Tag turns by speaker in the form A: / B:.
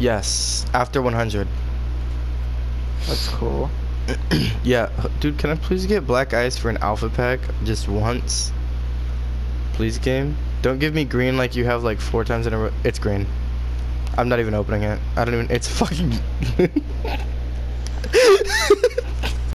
A: Yes, after 100.
B: That's cool.
A: Yeah, dude, can I please get black ice for an alpha pack just once? Please, game. Don't give me green like you have like four times in a row. It's green. I'm not even opening it. I don't even. It's fucking.